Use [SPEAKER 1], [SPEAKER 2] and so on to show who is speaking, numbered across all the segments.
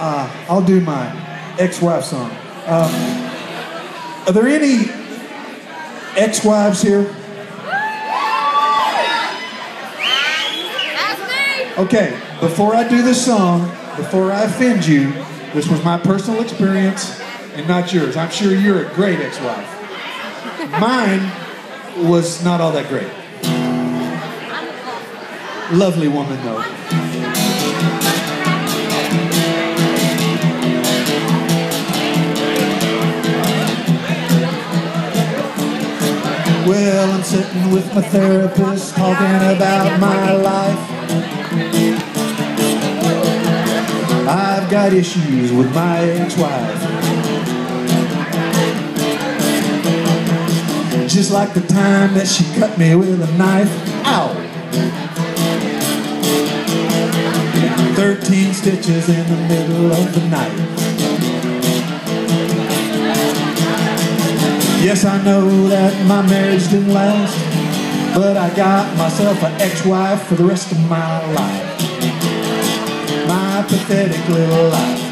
[SPEAKER 1] Uh, I'll do my ex-wife song. Um, are there any ex-wives here? Okay, before I do this song, before I offend you, this was my personal experience and not yours. I'm sure you're a great ex-wife. Mine was not all that great. Lovely woman, though. Well, I'm sitting with my therapist talking about my life. I've got issues with my ex-wife. Just like the time that she cut me with a knife. Ow! 13 stitches in the middle of the night. Yes, I know that my marriage didn't last, but I got myself an ex-wife for the rest of my life. My pathetic little life.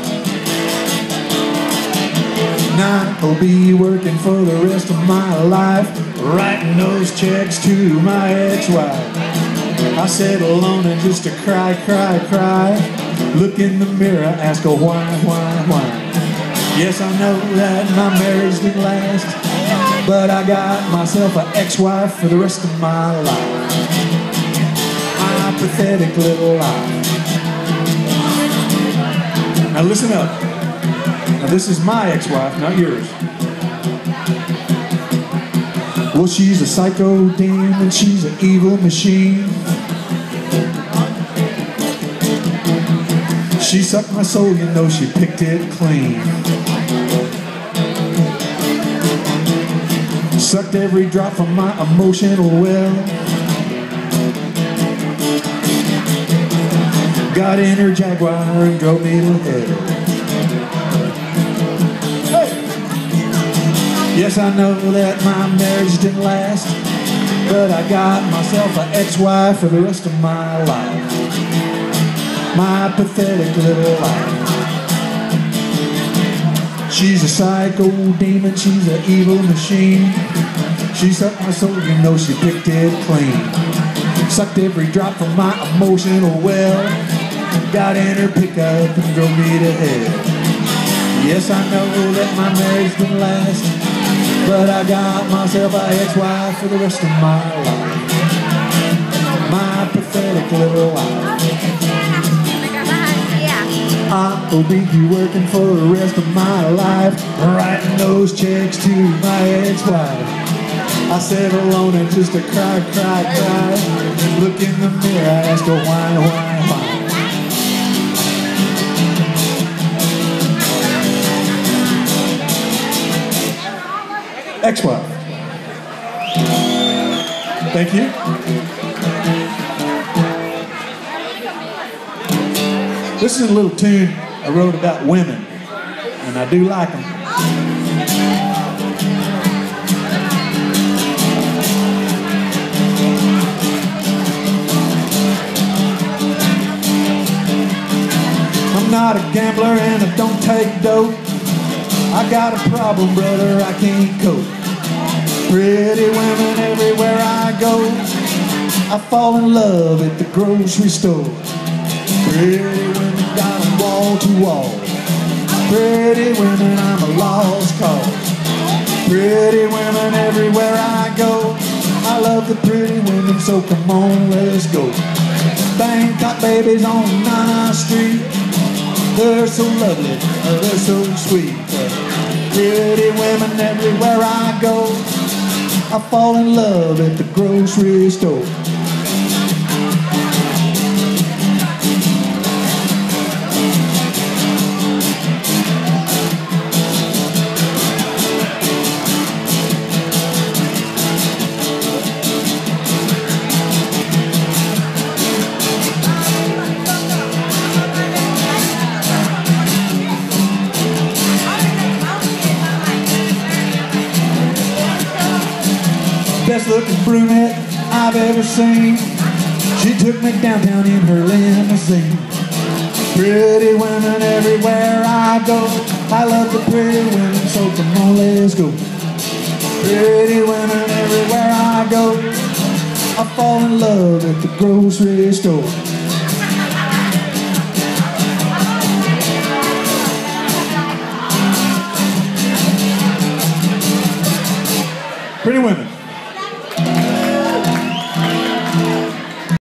[SPEAKER 1] Now I'll be working for the rest of my life, writing those checks to my ex-wife. I sit alone and just to cry, cry, cry. Look in the mirror, ask her why, why, why. Yes, I know that my marriage didn't last, but I got myself an ex-wife for the rest of my life. My pathetic little life. Now listen up. Now this is my ex-wife, not yours. Well, she's a psycho demon, she's an evil machine. She sucked my soul, you know she picked it clean. Sucked every drop from my emotional well. Got in her Jaguar and drove me to hell. Hey! Yes, I know that my marriage didn't last, but I got myself an ex-wife for the rest of my life. My pathetic little life. She's a psycho demon, she's an evil machine. She sucked my soul, you know she picked it clean. Sucked every drop from my emotional well. Got in her pickup and drove me to hell. Yes, I know that my marriage didn't last, but I got myself a ex-wife for the rest of my life. My pathetic little life. I'll be working for the rest of my life, writing those checks to my ex-wife. I sit alone and just a cry, cry, cry. Look in the mirror, ask her why, why, why. Ex-wife. Thank you. This is a little tune I wrote about women, and I do like them. I'm not a gambler and I don't take dope. I got a problem, brother, I can't cope. Pretty women everywhere I go. I fall in love at the grocery store. Pretty women got them wall to wall. Pretty women, I'm a lost cause. Pretty women everywhere I go. I love the pretty women, so come on, let's go. Bangkok babies on Nana Street. They're so lovely, they're so sweet. Pretty women everywhere I go. I fall in love at the grocery store. Best looking brunette I've ever seen. She took me downtown in her limousine. Pretty women everywhere I go. I love the pretty women, so come on, let's go. Pretty women everywhere I go. I fall in love at the grocery store. Pretty women.